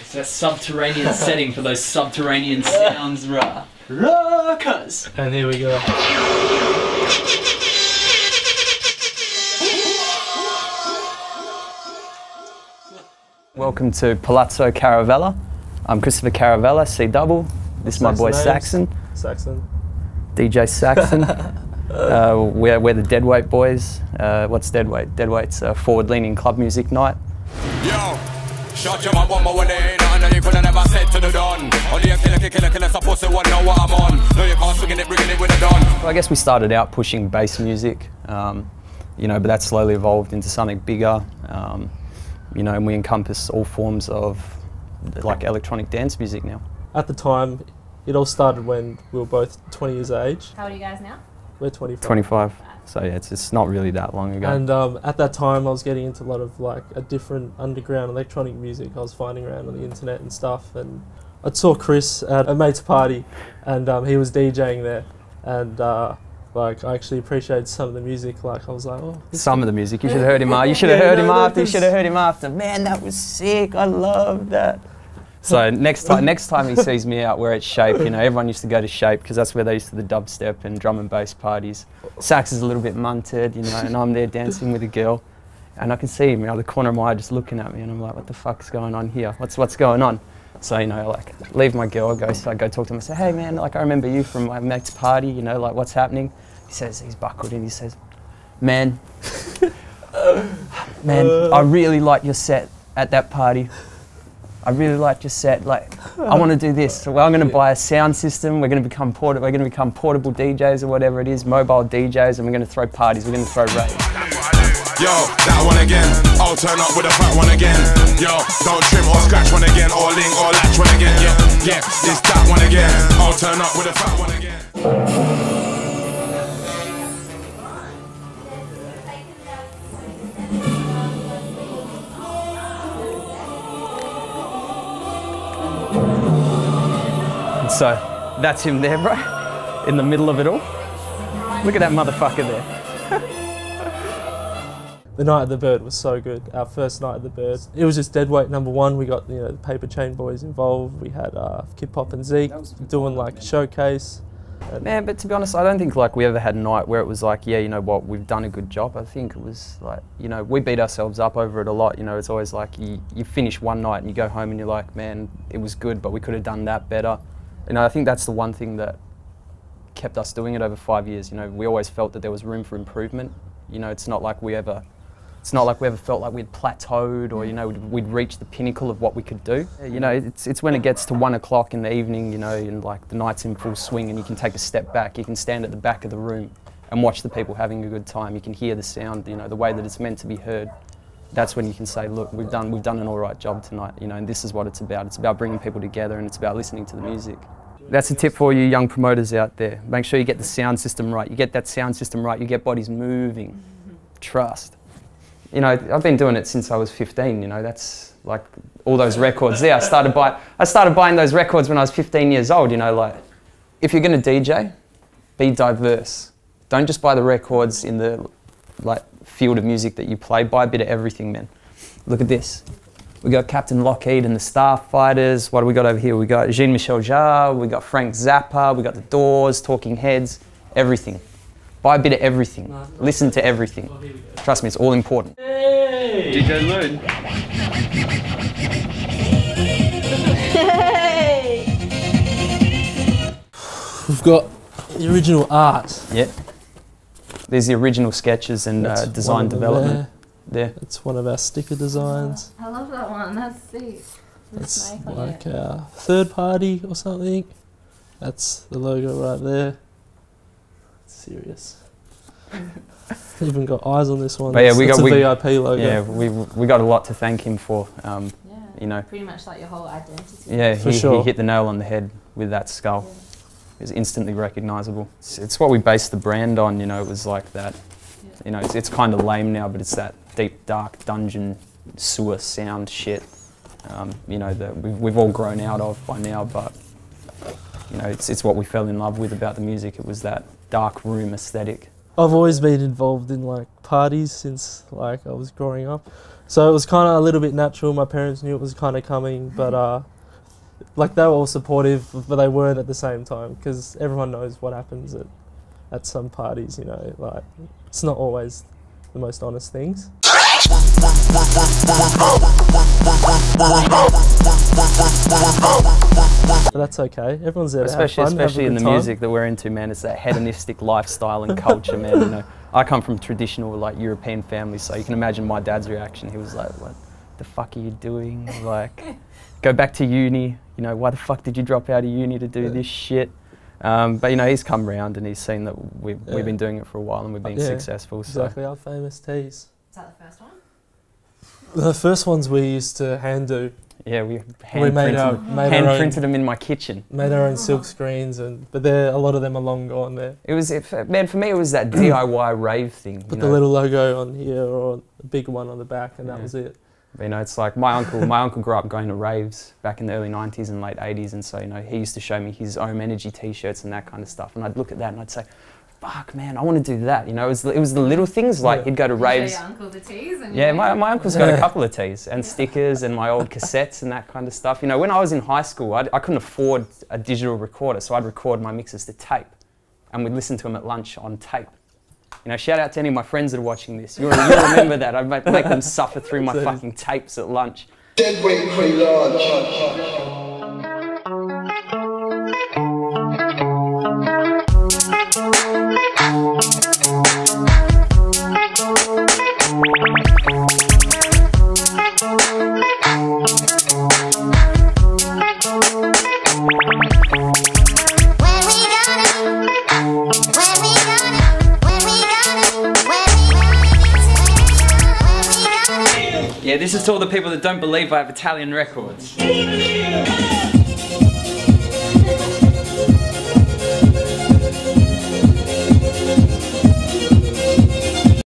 It's a subterranean setting for those subterranean sounds, rah. Rah, cuz. And here we go. Welcome to Palazzo Caravella. I'm Christopher Caravella, C double. This is my boy Saxon Saxon, Saxon. DJ Saxon. Uh, we're, we're the Deadweight boys. Uh, what's Deadweight? Deadweight's a forward leaning club music night. Yo, shot your man one more when they ain't nothing that you coulda never said to the done. Only a killer, killer, killer, supposed to know what I'm on. No, you can't swing it, bringing it with a done. I guess we started out pushing bass music, um, you know, but that slowly evolved into something bigger. Um, you know, and we encompass all forms of like electronic dance music now. At the time, it all started when we were both 20 years of age. How old are you guys now? We're 25. 25. So yeah, it's, it's not really that long ago. And um, at that time, I was getting into a lot of like a different underground electronic music. I was finding around on the internet and stuff. And I saw Chris at a mate's party, and um, he was DJing there. And uh, like, I actually appreciated some of the music. Like, I was like, oh, Some of the music, you should have heard him after. You should have Yeah, heard no, him after. You should have heard him after. Man, that was sick. I love that. So next time, next time he sees me out, we're at Shape. You know, everyone used to go to Shape because that's where they used to the dubstep and drum and bass parties. Sax is a little bit munted, you know, and I'm there dancing with a girl, and I can see him out of the corner of my eye just looking at me, and I'm like, what the fuck's going on here? What's what's going on? So you know, like, leave my girl, go, so I go talk to him. I say, hey man, like I remember you from my mate's party. You know, like what's happening? He says he's buckled in. He says, man, man, I really like your set at that party. I really liked your set. Like, I want to do this. So I'm going to buy a sound system. We're going to become port- We're going to become portable DJs or whatever it is, mobile DJs, and we're going to throw parties. We're going to throw raves. Yo, that one again. I'll turn up with a fat one again. Yo, don't trim or scratch one again, or link or latch one again. Yeah, yeah, it's that one again. I'll turn up with a fat one again. So that's him there, bro, in the middle of it all. Look at that motherfucker there. The night of the bird was so good. Our first night of the bird. It was just Deadweight number one. We got you know the paper chain boys involved. We had uh, Kid Pop and Zeke doing like a showcase. Man, but to be honest, I don't think like we ever had a night where it was like, yeah, you know what, we've done a good job. I think it was like, you know, we beat ourselves up over it a lot. You know, it's always like you, you finish one night and you go home and you're like, man, it was good, but we could have done that better. You know, I think that's the one thing that kept us doing it over five years. You know, we always felt that there was room for improvement. You know, it's not like we ever, it's not like we ever felt like we'd plateaued or you know we'd, we'd reached the pinnacle of what we could do. You know, it's it's when it gets to one o'clock in the evening, you know, and like the night's in full swing, and you can take a step back. You can stand at the back of the room and watch the people having a good time. You can hear the sound, you know, the way that it's meant to be heard. That's when you can say, look, we've done we've done an all right job tonight. You know, and this is what it's about. It's about bringing people together, and it's about listening to the music. That's a tip for you young promoters out there. Make sure you get the sound system right. You get that sound system right, you get bodies moving. Trust. You know, I've been doing it since I was 15, you know, that's like all those records there. I started, buy, I started buying those records when I was 15 years old, you know, like if you're going to DJ, be diverse. Don't just buy the records in the like field of music that you play, buy a bit of everything, man. Look at this. We got Captain Lockheed and the Starfighters. What do we got over here? We got Jean Michel Jarre, we got Frank Zappa, we got the Doors, Talking Heads, everything. Buy a bit of everything. Listen to everything. Oh, Trust me, it's all important. Hey. DJ Loon. We've got the original art. Yeah. There's the original sketches and uh, design of them development. There. It's one of our sticker designs. I love that one. That's sick. The It's like it. our third party or something. That's the logo right there. Serious. Even got eyes on this one. But yeah, we that's got- a we- VIP logo. Yeah, we, we got a lot to thank him for. Um, Yeah. you know, Pretty much like your whole identity. yeah, For he, sure. he hit the nail on the head with that skull. It was instantly recognisable. It's, it's what we based the brand on, you know, it was like that. You know, it's, it's kind of lame now, but it's that deep, dark dungeon sewer sound shit, um, you know, that we've, we've all grown out of by now, but, you know, it's, it's what we fell in love with about the music. It was that dark room aesthetic. I've always been involved in like parties since like I was growing up, so it was kind of a little bit natural. My parents knew it was kind of coming, but uh, like they were all supportive, but they weren't at the same time because everyone knows what happens at at some parties. You know, like it's not always the most honest things. But that's okay. Everyone's there especially fun, especially in the time. music that we're into, man. It's that hedonistic lifestyle and culture, man. You know, I come from traditional like European families, so you can imagine my dad's reaction. He was like, "What the fuck are you doing? Like, go back to uni. You know, why the fuck did you drop out of uni to do Yeah. this shit?" Um, but you know, he's come round and he's seen that we've, Yeah. we've been doing it for a while and we've been Yeah, successful. So Exactly, our famous teas. Is that the first one? The first ones we used to hand do. yeah, we hand we made printed, our them- made hand our own, printed them in my kitchen. made our own silk screens, and but there a lot of them are long gone there. It was, if, man, for me, it was that DIY rave thing. Put you the know. little logo on here or a big one on the back, and that was it. You know, it's like my uncle. My uncle grew up going to raves back in the early '90s and late '80s, and so you know he used to show me his own energy T-shirts and that kind of stuff. And I'd look at that and I'd say, "Fuck, man, I want to do that." You know, it was, the- it was the little things like Yeah. he'd go to You raves. Show your uncle the teas and Yeah, my, my uncle's got a couple of tees and stickers and my old cassettes and that kind of stuff. You know, when I was in high school, I'd, I couldn't afford a digital recorder, so I'd record my mixes to tape, and we'd listen to them at lunch on tape. You know, shout out to any of my friends that are watching this. You'll, you'll remember that. I'd make, make them suffer through my fucking tapes at lunch. Deadweight pretty Yeah, this is to all the people that don't believe I have Italian records.